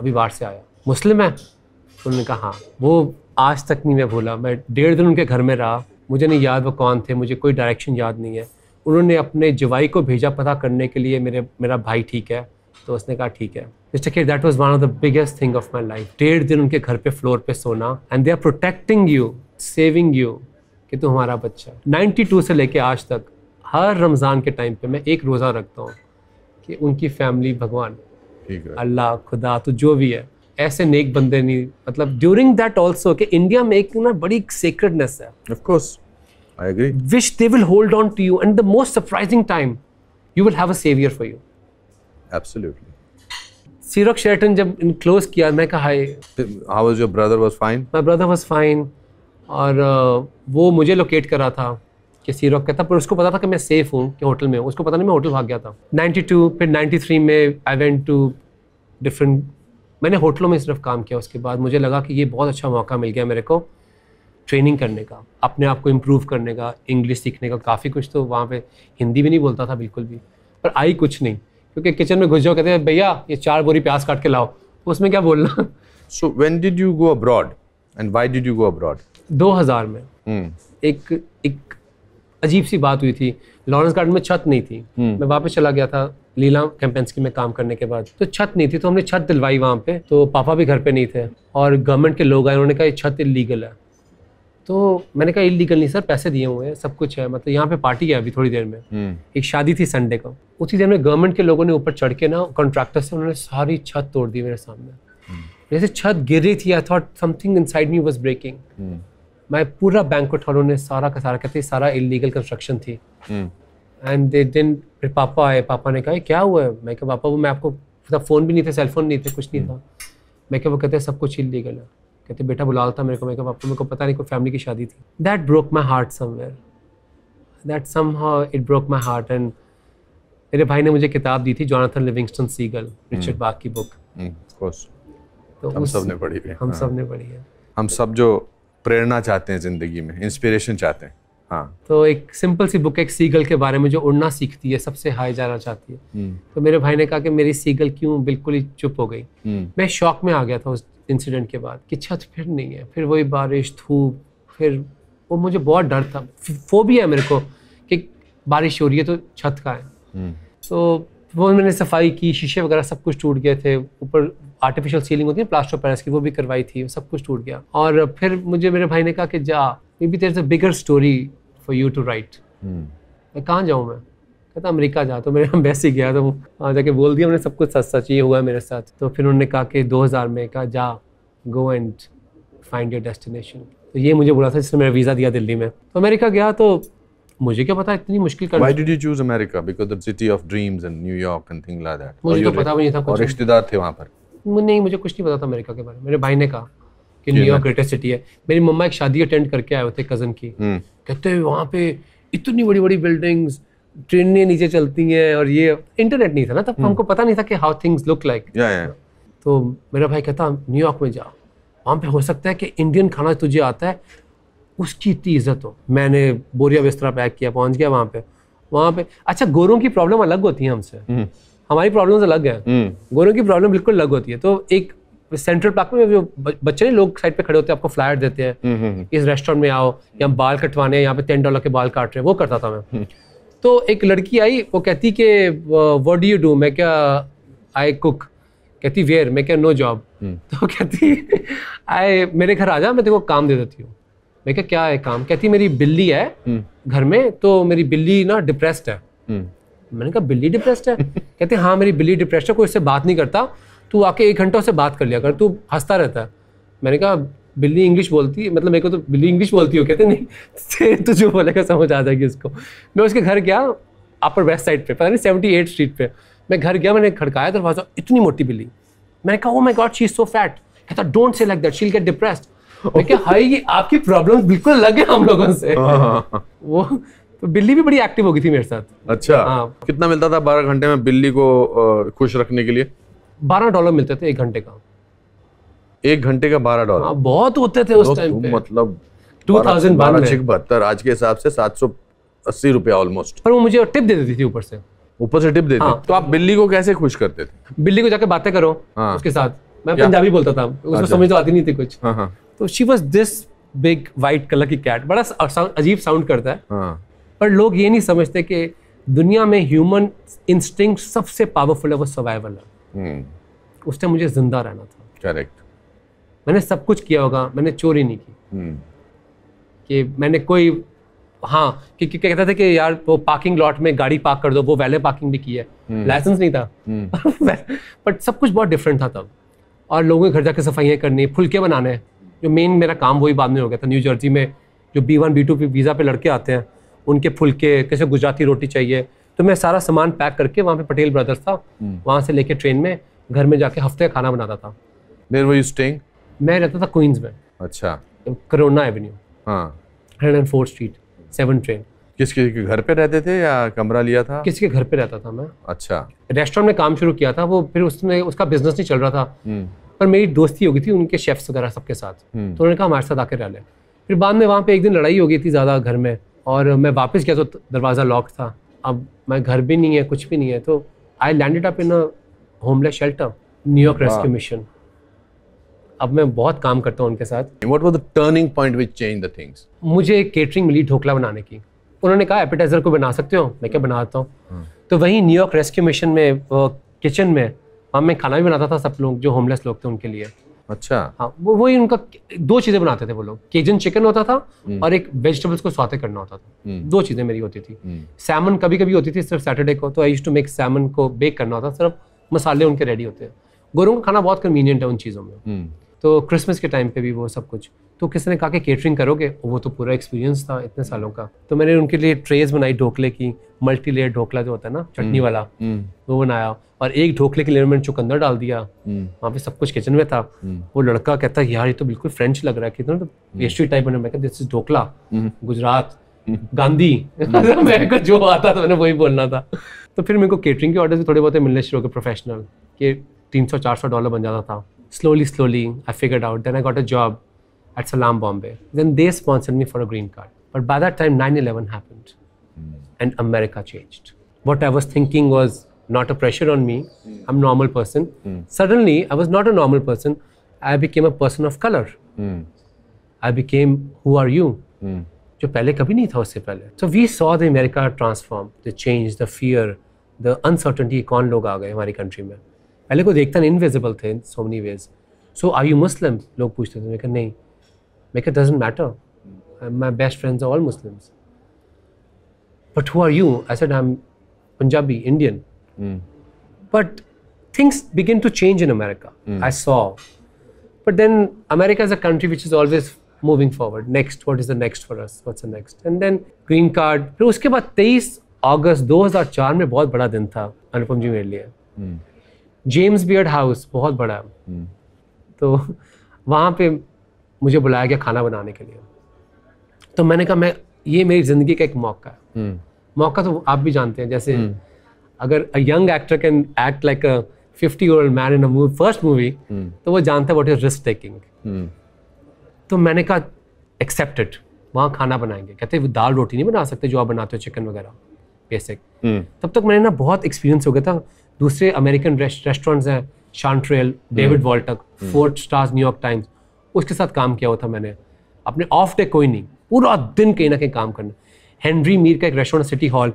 अभी बाहर से आया, मुस्लिम है? तो उन्होंने कहा हाँ। वो आज तक नहीं मैं भूला, मैं डेढ़ दिन उनके घर में रहा, मुझे नहीं याद वो कौन थे, मुझे कोई डायरेक्शन याद नहीं है। उन्होंने अपने जवाई को भेजा पता करने के लिए, मेरे, मेरा भाई ठीक है। तो उसने कहा, ठीक है। Mister K that was one of the biggest thing of my life डेढ़ दिन उनके घर पे फ्लोर पे सोना and they are protecting you saving you कि तू हमारा बच्चा 92 से लेके आज तक हर रमज़ान के टाइम पे मैं एक रोज़ा रखता हूँ कि उनकी फैमिली भगवान अल्लाह खुदा तो जो भी है ऐसे नेक बंदे नहीं मतलब ड्यूरिंग दैट ऑल्सो कि इंडिया में एक ना बड़ी सेक्रेडनेस है। Of course I agree which they will hold on to you and the most surprising time you will have a saviour for you absolutely सीरक Sheraton जब क्लोज किया मैं कहा hi. How was your brother was fine my brother was fine और वो मुझे locate करा था कि सीरॉक कहता पर उसको पता था कि मैं सेफ़ हूँ कि होटल में उसको पता नहीं मैं होटल भाग गया था। 92 फिर 93 में आई वेंट टू डिफरेंट मैंने होटलों में सिर्फ़ काम किया। उसके बाद मुझे लगा कि ये बहुत अच्छा मौका मिल गया मेरे को ट्रेनिंग करने का अपने आप को इम्प्रूव करने का इंग्लिश सीखने का काफ़ी कुछ तो वहाँ पे हिंदी भी नहीं बोलता था बिल्कुल भी। पर आई कुछ नहीं। क्योंकि किचन में घुस जाओ कहते हैं भैया ये चार बोरी प्याज काट के लाओ। उसमें क्या बोलना? So when did you go abroad and why did you go abroad 2000 में। Hmm. एक एक अजीब सी बात हुई थी। लॉरेंस गार्डन में छत नहीं थी। Hmm. मैं वापस चला गया था लीला कैंपेन्स में काम करने के बाद। तो छत नहीं थी तो हमने छत दिलवाई वहाँ पे। तो पापा भी घर पे नहीं थे। और गवर्नमेंट के लोग आए उन्होंने कहा ये छत इलीगल है। तो मैंने कहा इलीगल नहीं सर पैसे दिए हुए हैं सब कुछ है मतलब यहाँ पे पार्टी है अभी थोड़ी देर में। hmm. एक शादी थी संडे को। उसी देर में गवर्नमेंट के लोगों ने ऊपर चढ़ के ना कॉन्ट्रैक्टर से उन्होंने सारी छत तोड़ दी मेरे सामने। hmm. जैसे छत गिर रही थी I thought something inside me was breaking मैं पूरा बैंक हॉलों ने सारा का सारा कहते सारा इलीगल कंस्ट्रक्शन थी। एंड दे दिन फिर पापा आए पापा ने कहा क्या हुआ है? मैं कहा पापा वो मैं आपको फ़ोन भी नहीं थे सेलफोन नहीं थे कुछ नहीं था। मैं क्या वो कहते सब कुछ इलीगल है। कहते बेटा बुला था मेरे को मैं पापा मेरे को पता नहीं कोई फैमिली की शादी थी. That broke my heart somewhere that somehow it broke my heart and मेरे भाई ने मुझे किताब दी थी Jonathan Livingston Seagull Richard Bach की बुक तो हम सबने पढ़ी है हम सबने पढ़ी है। हम सब जो प्रेरणा चाहते हैं ज़िंदगी में इंस्पिरेशन चाहते हैं हाँ। तो एक सिंपल सी बुक एक सीगल के बारे में जो उड़ना सीखती है सबसे हाई जाना चाहती है। हम्म। तो मेरे भाई ने कहा कि मेरी सीगल क्यों बिल्कुल ही चुप हो गई? हम्म। मैं शौक में आ गया था उस इंसिडेंट के बाद कि छत फिर नहीं है फिर वही बारिश धूप फिर वो मुझे बहुत डर था। भी है मेरे को कि बारिश हो रही है तो छत का है। हम्म। तो वो मैंने सफ़ाई की शीशे वगैरह सब कुछ टूट गए थे ऊपर आर्टिफिशियल सीलिंग होती है प्लास्टर पैरस की वो भी करवाई थी सब कुछ टूट गया। और फिर मुझे मेरे भाई ने कहा कि जा maybe there is a bigger story for you to write मैं कहाँ जाऊँ मैं? कहता अमेरिका जा। तो मेरे वैसे ही गया तो वहाँ जाके बोल दिया मैंने सब कुछ सच सच ये हुआ है मेरे साथ। तो फिर उन्होंने कहा कि 2000 में कहा जा go and find your destination तो ये मुझे बोला था जिसने मेरा वीज़ा दिया दिल्ली में। तो अमेरिका गया तो मुझे क्या पता इतनी मुश्किल कर Why did you choose America? Because the city of dreams and New York and things like that. मुझे तो पता भी नहीं था कुछ। और रिश्तेदार थे वहाँ पर? नहीं मुझे कुछ नहीं पता था अमेरिका के बारे में। मेरे भाई ने कहा कि न्यूयॉर्क ग्रेटेस्ट सिटी है। मेरी मम्मा एक शादी अटेंड करके आए थे कज़न की। हम्म। कहते हैं वहाँ पे इतनी बड़ी बड़ी बिल्डिंग्स ट्रेनें नीचे चलती हैं और ये इंटरनेट नहीं था ना तब हम्म। हमको पता नहीं था कि हाउ थिंग्स लुक लाइक तो मेरा भाई कहता न्यूयॉर्क में जाओ वहाँ पे हो सकता है कि इंडियन खाना तुझे आता है। उसकी इतनी इज़्ज़त हो। मैंने बोरिया बिस्तरा पैक किया पहुँच गया वहाँ पे। वहाँ पे अच्छा गोरों की प्रॉब्लम अलग होती है हमसे। हम्म। हमारी प्रॉब्लम अलग है। हम्म। गोरों की प्रॉब्लम बिल्कुल अलग होती है। तो एक सेंट्रल पार्क में जो बच्चे नहीं लोग साइड पे खड़े होते हैं आपको फ्लायर देते हैं। इस रेस्टोरेंट में आओ या बाल कटवाने यहाँ पे टेन डॉलर के बाल काट रहे हैं वो करता था मैं। तो एक लड़की आई वो कहती कि वॉट डू यू डू मैं क्या आई कुक कहती वेयर मैं क्या नो जॉब तो कहती आए मेरे घर आ जा मैं तेरे को काम दे देती हूँ. मैं क्या क्या है काम? कहती मेरी बिल्ली है हम्म। घर में तो मेरी बिल्ली ना डिप्रेस्ड है. हम्म। मैंने कहा बिल्ली डिप्रेस्ड है? कहते हाँ मेरी बिल्ली डिप्रेस्ड है कोई इससे बात नहीं करता तू आके एक घंटा उससे बात कर लिया कर तू हंसता रहता है. मैंने कहा बिल्ली इंग्लिश बोलती है मतलब मेरे को तो बिल्ली इंग्लिश बोलती हो कहते नहीं तू जो बोलेगा समझ आ जाएगी उसको मैं उसके घर गया अपर वेस्ट साइड पे पता नहीं सेवेंटी एट स्ट्रीट पे। मैं घर गया मैंने खड़काया दरवाज़ा इतनी मोटी बिल्ली। मैंने कहा ओ my God she is so fat कहता don't say like that she will get depressed मैं क्या हाय ये आपकी प्रॉब्लम्स बिल्कुल अलग है हम लोगों से। वो तो बिल्ली भी बड़ी एक्टिव हो गई थी मेरे साथ। अच्छा हाँ। कितना मिलता था बारह घंटे में बिल्ली को खुश रखने के लिए? बारह डॉलर मिलते थे एक घंटे का। एक घंटे का बारह डॉलर हाँ बहुत होते थे उस टाइम पे। मतलब 2001 बारह में। बहत्तर आज के हिसाब से सात सौ अस्सी रुपया ऑलमोस्ट पर वो मुझे टिप दे देती थी ऊपर से। ऊपर से टिप देते? हाँ। तो आप बिल्ली को कैसे खुश करते थे? बिल्ली को जाके बातें करो हाँ। उसके साथ। मैं पंजाबी बोलता था। उसको अच्छा। समझ तो आती नहीं थी कुछ। हाँ हाँ। तो she was this big white colour की कैट बड़ा अजीब साउंड करता है। हाँ। पर लोग ये नहीं समझते कि दुनिया में ह्यूमन इंस्टिंक्ट सबसे पावरफुल है वो सर्वाइवल है। हम्म। उस टाइम मुझे ज़िंदा रहना था। करेक्ट मैंने सब कुछ किया होगा मैंने चोरी नहीं की। हम्म। कि मैंने कोई हाँ कि, कि कहता था कि यार वो पार्किंग लॉट में गाड़ी पार्क कर दो वो वैले पार्किंग भी की है। लाइसेंस नहीं था। बट सब कुछ बहुत डिफरेंट था तब। और लोगों के घर जाके सफाइयाँ करनी फुलके बनाने जो मेन मेरा काम वही बाद में हो गया था। न्यू जर्सी में जो B one B two visa पे लड़के आते हैं उनके फुलके कैसे गुजराती रोटी चाहिए तो मैं सारा सामान पैक करके वहाँ पे पटेल ब्रदर्स था वहाँ से लेके ट्रेन में घर में जाके हफ़्ते का खाना बनाता था। मैं रहता था क्वींस में। अच्छा। Corona Avenue. हाँ। Hundred and fourth street seven train किस किसी के घर पे रहते थे या कमरा लिया था? किसी के घर पे रहता था मैं। अच्छा। रेस्टोरेंट में काम शुरू किया था वो फिर उसमें उसका बिज़नेस नहीं चल रहा था। हम्म। पर मेरी दोस्ती हो गई थी उनके शेफ्स वगैरह सबके साथ। तो हम्म। उन्होंने कहा हमारे साथ आकर रह ले। फिर बाद में वहाँ पे एक दिन लड़ाई हो गई थी ज़्यादा घर में और मैं वापस गया तो दरवाज़ा लॉक था। अब मैं घर भी नहीं है कुछ भी नहीं है। तो I landed up in a homeless shelter New York rescue mission अब मैं बहुत काम करता हूँ उनके साथ। What was the turning point which changed the things? मुझे एक केटरिंग मिली ढोकला बनाने की। उन्होंने कहा एपिटाइजर को बना सकते हो? मैं क्या बनाता हूँ? तो वहीं न्यूयॉर्क रेस्क्यू मिशन में किचन में वहाँ मैं खाना भी बनाता था सब लोग जो होमलेस लोग थे उनके लिए। अच्छा। हाँ वो वही उनका दो चीज़ें बनाते थे वो लोग। केजन चिकन होता था और एक वेजिटेबल्स को स्वाते करना होता था। हम्म। दो चीज़ें मेरी होती थी। हम्म। सैमन कभी कभी होती थी सिर्फ़ सैटरडे को तो I use to make salmon को बेक करना होता सिर्फ़ मसाले उनके रेडी होते। हैं गोरों का खाना बहुत कन्वीनियंट है उन चीज़ों में। हम्म। तो क्रिसमस के टाइम पे भी वो सब कुछ। तो किसी ने कहा कि केटरिंग करोगे? वो तो पूरा एक्सपीरियंस था इतने सालों का। तो मैंने उनके लिए ट्रेज बनाई ढोकले की मल्टी लेयर ढोकला जो होता है ना चटनी वाला हम्म। वो बनाया। और एक ढोकले के लिए मैंने चुकंदर डाल दिया। हम्म। वहाँ पे सब कुछ किचन में था। वो लड़का कहता है यार ये तो बिल्कुल फ्रेंच लग रहा है। कितना तो पेस्ट्री टाइप बना। मैं दिस इज़ ढोकला गुजरात गांधी मेरे को जो आता था मैंने वही बोलना था। तो फिर मेरे को केटरिंग के ऑर्डर भी थोड़े बहुत मिलने शुरू हो गए प्रोफेशनल कि तीन सौ चार सौ डॉलर बन जाता था। Slowly slowly I figured out then I got a job at Salaam Bombay then they sponsored me for a green card but by that time 9/11 happened and America changed. What I was thinking was not a pressure on me. I'm a normal person. Suddenly, I was not a normal person. I became a person of color. Hmm I became who are you? Hmm जो पहले कभी नहीं था उससे पहले So we saw the America transform, the change, the fear, the uncertainty. कौन लोग आ गए हमारी कंट्री में पहले को देखता नहीं इनविजिबल थे so many ways so are you Muslim लोग पूछते थे। मैं कहा नहीं। मैं कहा doesn't matter my best friends all Muslims but who are you I said I am Punjabi Indian but things begin to change in America I saw but then America is a country which is always moving forward next what is the next for us what's next and then green card फिर उसके बाद तेईस अगस्त दो हज़ार चार में बहुत बड़ा दिन था अनुपम जी मेरे लिए. Hmm. जेम्स बियर्ड हाउस बहुत बड़ा। है तो वहाँ पे मुझे बुलाया गया खाना बनाने के लिए। तो मैंने कहा मैं ये मेरी ज़िंदगी का एक मौका है। हम्म। मौका तो आप भी जानते हैं जैसे अगर a young actor can act like a 50 year old man in a movie first movie तो वो जानता है what is risk taking hmm. तो मैंने कहा एक्सेप्टेड वहाँ खाना बनाएँगे। कहते हैं, दाल रोटी नहीं बना सकते जो आप बनाते हो चिकन वगैरह बेसिक हम्म। तब तक मैंने ना बहुत एक्सपीरियंस हो गया था। दूसरे अमेरिकन रेस्टोरेंट्स हैं Chanterelle David Waltuck four stars New York Times उसके साथ काम किया हुआ था मैंने। अपने ऑफ़ डे कोई नहीं पूरा दिन कहीं ना कहीं काम करना। हेनरी मीर का एक रेस्टोरेंट सिटी हॉल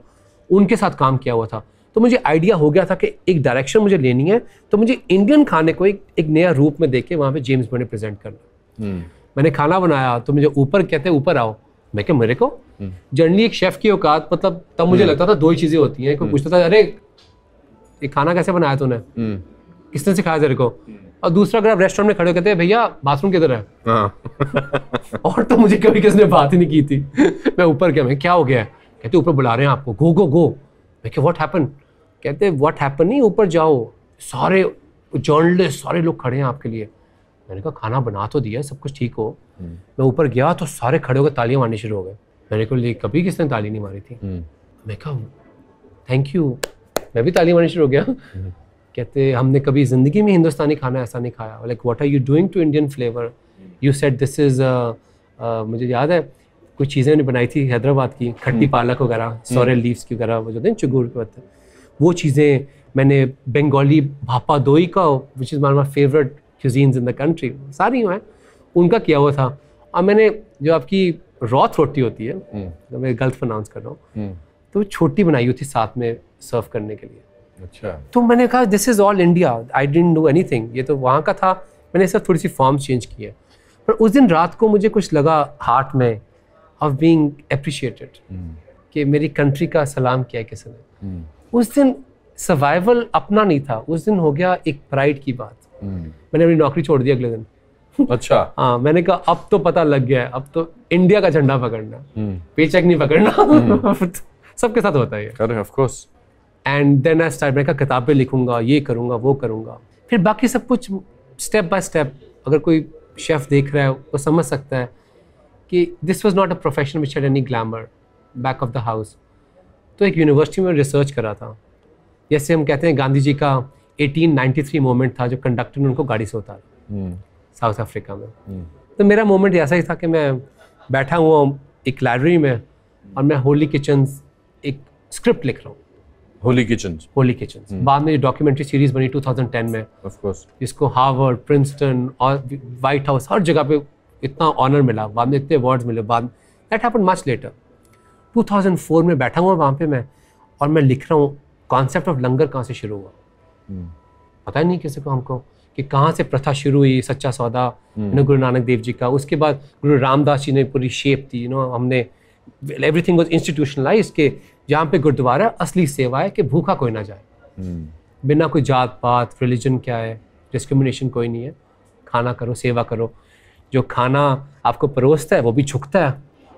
उनके साथ काम किया हुआ था। तो मुझे आइडिया हो गया था कि एक डायरेक्शन मुझे लेनी है तो मुझे इंडियन खाने को एक एक नया रूप में देके वहाँ पे जेम्स बॉन्ड प्रेजेंट करना। हम्म मैंने खाना बनाया तो मुझे ऊपर कहते हैं ऊपर आओ। मैं क्या मेरे को? जनरली एक शेफ की औकात मतलब तब मुझे लगता था दो ही चीज़ें होती हैं कोई पूछता था अरे ये खाना कैसे बनाया तूने? हम्म। किसने सिखाया तेरे को? और दूसरा अगर आप रेस्टोरेंट में खड़े कहते हैं भैया बाथरूम किधर है? हाँ। और तो मुझे कभी किसी ने बात ही नहीं की थी। मैं ऊपर गया मैं क्या हो गया कहते ऊपर बुला रहे हैं आपको। गो गो गो मैं क्या व्हाट हैपन कहते व्हाट हैपन नहीं ऊपर जाओ। सारे जर्नलिस्ट सारे लोग खड़े हैं आपके लिए. मैंने कहा खाना बना तो दिया सब कुछ ठीक हो। मैं ऊपर गया तो सारे खड़े होकर तालियाँ मारनी शुरू हो गए। मेरे को लिए कभी किसने ताली नहीं मारी थी। मैं कहा थैंक यू मैं भी ताली मारनी शुरू हो गया। कहते हमने कभी ज़िंदगी में हिंदुस्तानी खाना ऐसा नहीं खाया। Like what are you doing to Indian flavour you set this is मुझे याद है कुछ चीज़ें मैंने बनाई थी हैदराबाद की खट्टी पालक वगैरह सोरेल लीव्स की वगैरह वो जो हैं चुगूर के पत्ते वो चीज़ें मैंने बंगाली भापा दोई का which is my my favourite cuisines in the country सारी हैं उनका किया हुआ था। और मैंने जो आपकी रॉथ रोटी होती है मैं गलत प्रोनाउंस कर रहा हूँ तो वो छोटी बनाई हुई थी साथ में सर्व करने के लिए। अच्छा। तो मैंने कहा this is all India I didn't do any ये तो वहाँ का था। मैंने सिर्फ़ थोड़ी सी फॉर्म चेंज की है पर उस दिन रात को मुझे कुछ लगा हार्ट में ऑफ़ बीइंग अप्रिशिएटेड कि मेरी कंट्री का सलाम किया है किसी ने। उस दिन सर्वाइवल अपना नहीं था। उस दिन हो गया एक प्राइड की बात। मैंने अपनी नौकरी छोड़ दी अगले दिन। अच्छा। हाँ मैंने कहा अब तो पता लग गया है। अब तो इंडिया का झंडा पकड़ना। पे चेक नहीं पकड़ना। सबके साथ होता है अरे of course and then I start मैं किताबें लिखूँगा ये करूँगा वो करूँगा। फिर बाकी सब कुछ स्टेप बाय स्टेप अगर कोई शेफ देख रहा है वो समझ सकता है कि this was not a profession which had any glamour back of the house तो एक यूनिवर्सिटी में रिसर्च करा था। जैसे हम कहते हैं गांधी जी का 1893 मोमेंट था जो कंडक्टर ने उनको गाड़ी से उतारा। साउथ अफ्रीका में। तो मेरा मोमेंट ऐसा ही था कि मैं बैठा हुआ एक लाइब्रेरी में और मैं होली किचन स्क्रिप्ट लिख रहा हूँ। होली किचन होली किचन बाद में डॉक्यूमेंट्री सीरीज़ बनी 2010 में। ऑफ़ कोर्स जिसको हार्वर्ड प्रिंसटन और वाइट हाउस हर जगह पे इतना ऑनर मिला। बाद में इतने अवार्ड्स मिले। बाद दैट हैपन मच लेटर 2004 में बैठा हुआ वहाँ पे मैं और मैं लिख रहा हूँ कॉन्सेप्ट ऑफ़ लंगर कहाँ से शुरू हुआ? Hmm. पता ही नहीं किसी को हमको कि कहाँ से प्रथा शुरू हुई सच्चा सौदा नो गुरु नानक देव जी का। उसके बाद गुरु रामदास जी ने पूरी शेप दी यू नो हमने एवरीथिंग वाज इंस्टीट्यूशनलाइज के जहाँ पे गुरुद्वारा असली सेवा है कि भूखा कोई ना जाए। बिना कोई जात पात रिलीजन क्या है डिस्क्रिमिनेशन कोई नहीं है। खाना करो सेवा करो। जो खाना आपको परोसता है वो भी झुकता है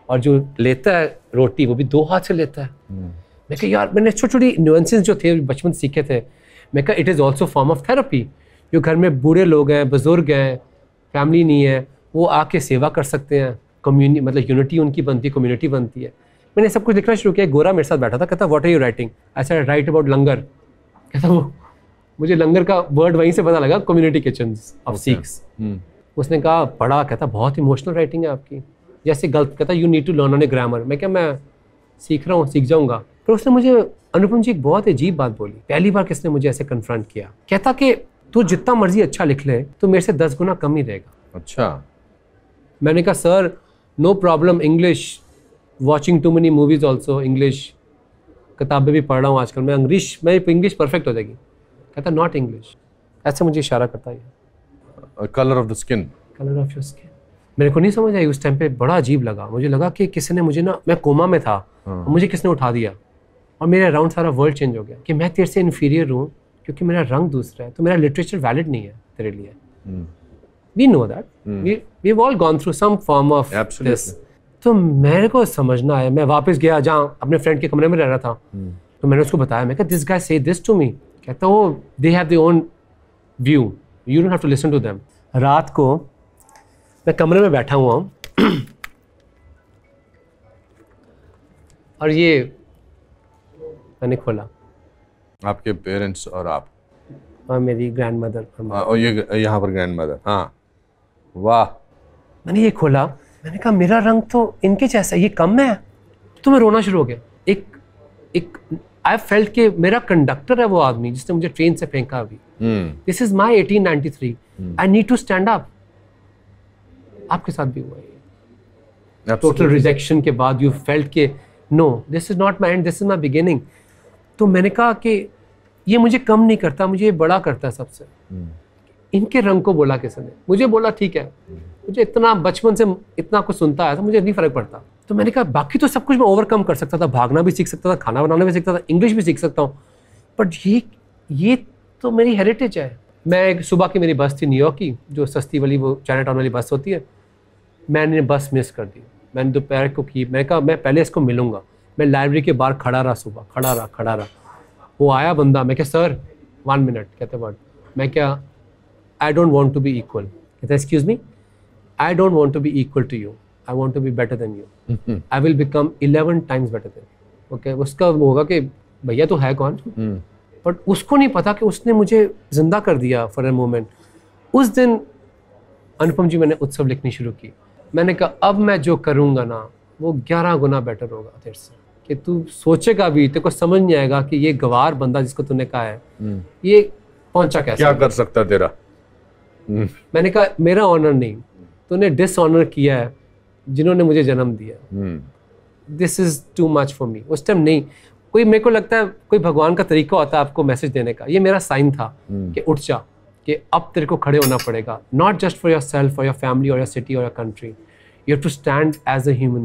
और जो लेता है रोटी वो भी दो हाथ से लेता है। मैं कहा यार मैंने छोटी छोटी न्यूएंसेस जो थे बचपन सीखे थे मैं कहा it is also form of therapy जो घर में बूढ़े लोग हैं बुज़ुर्ग हैं फैमिली नहीं है वो आके सेवा कर सकते हैं। कम्युनिटी मतलब यूनिटी उनकी बनती है कम्युनिटी बनती है। मैंने सब कुछ लिखना शुरू किया गोरा मेरे साथ बैठा था कहता वॉट आर यू राइटिंग ऐसा राइट अबाउट लंगर कहता वो मुझे लंगर का वर्ड वहीं से पता लगा कम्युनिटी किचन ऑफ़ सिक्स उसने कहा पढ़ा कहता बहुत इमोशनल राइटिंग है आपकी। जैसे गलत कहता you need to learn on a grammar मैं क्या मैं सीख रहा हूँ सीख जाऊँगा। पर उसने मुझे अनुपम जी एक बहुत अजीब बात बोली। पहली बार किसने मुझे ऐसे कन्फ्रंट किया। कहता कि तू जितना मर्ज़ी अच्छा लिख ले तो मेरे से दस गुना कम ही रहेगा। अच्छा। मैंने कहा sir no problem English watching too many movies also English किताबें भी पढ़ रहा हूँ आजकल। मैं इंग्लिश मैं इंग्लिश परफेक्ट हो जाएगी। कहता नॉट इंग्लिश ऐसे मुझे इशारा करता है colour of the skin colour of your skin मेरे को नहीं समझ आई उस टाइम पे बड़ा अजीब लगा। मुझे लगा कि किसी ने मुझे ना मैं कोमा में था और मुझे किसने उठा दिया? और मेरे अराउंड सारा वर्ल्ड चेंज हो गया। कि मैं तेरे से इन्फीरियर हूँ क्योंकि मेरा रंग दूसरा है तो मेरा लिटरेचर वैलिड नहीं है तेरे लिए। We know that we we all gone through some form of this तो मेरे को समझना है मैं वापस गया जहाँ अपने फ्रेंड के कमरे में रह रहा था। तो मैंने उसको बताया मैं कहा दिस गाय से दिस टू मी कहता वो they have their own view you don't have to listen to them रात को मैं कमरे में बैठा हुआ हूँ। और ये मैंने खोला। आपके पेरेंट्स और आप? और मेरी ग्रैंड मदर हाँ, और ये यहाँ पर ग्रैंड मदर हाँ। वाह। मैंने ये खोला। मैंने कहा मेरा रंग तो इनके जैसा है, ये कम है। तो मैं रोना शुरू हो गया। एक एक आई फेल्ट कि मेरा कंडक्टर है वो आदमी जिसने मुझे ट्रेन से फेंका अभी। This is my 1893 I need to stand up आपके साथ भी हुआ है टोटल रिजेक्शन के बाद यू फेल्ट के no this is not my end this is my beginning तो मैंने कहा कि ये मुझे कम नहीं करता मुझे ये बड़ा करता है सबसे। इनके रंग को बोला किसी ने। मुझे बोला, ठीक है। मुझे इतना, बचपन से इतना कुछ सुनता आया था, मुझे नहीं फ़र्क पड़ता। तो मैंने कहा, बाकी तो सब कुछ मैं ओवरकम कर सकता था, भागना भी सीख सकता था, खाना बनाना भी सीख सकता था इंग्लिश भी सीख सकता हूँ। बट ये ये तो मेरी हेरिटेज है। मैं एक, सुबह की मेरी बस थी न्यूयॉर्क की, जो सस्ती वाली, वो चाइना टाउन वाली बस होती है। मैंने बस मिस कर दी। मैंने दोपहर को की मैं कहा, मैं पहले इसको मिलूँगा। मैं लाइब्रेरी के बाहर खड़ा रहा सुबह, खड़ा रहा खड़ा रहा। वो आया बंदा, मैं क्या, सर वन मिनट कहते वर्ड मैं क्या I don't want to be equal कहते excuse me I don't want to be equal to you I want to be better than you I will become eleven times better than okay उसका वो होगा कि भैया तो है कौन? But उसको नहीं पता कि उसने मुझे ज़िंदा कर दिया फॉर ए मोमेंट उस दिन अनुपम जी मैंने उत्सव लिखनी शुरू की। मैंने कहा अब मैं जो करूँगा ना वो ग्यारह गुना बेटर होगा तेरे से। कि तू सोचेगा भी तेरे को समझ नहीं आएगा कि ये गवार बंदा जिसको तूने कहा है ये पहुँचा कैसे? क्या कर सकता तेरा? मैंने कहा मेरा ऑनर नहीं। तो उन्हें डिसऑनर किया है जिन्होंने मुझे जन्म दिया। हम्म। This is too much for me उस टाइम नहीं। कोई मेरे को लगता है कोई भगवान का तरीका होता है आपको मैसेज देने का। ये मेरा साइन था कि उठ जा कि अब तेरे को खड़े होना पड़ेगा। Not just for yourself और योर फैमिली और योर सिटी और your country you have to stand as a human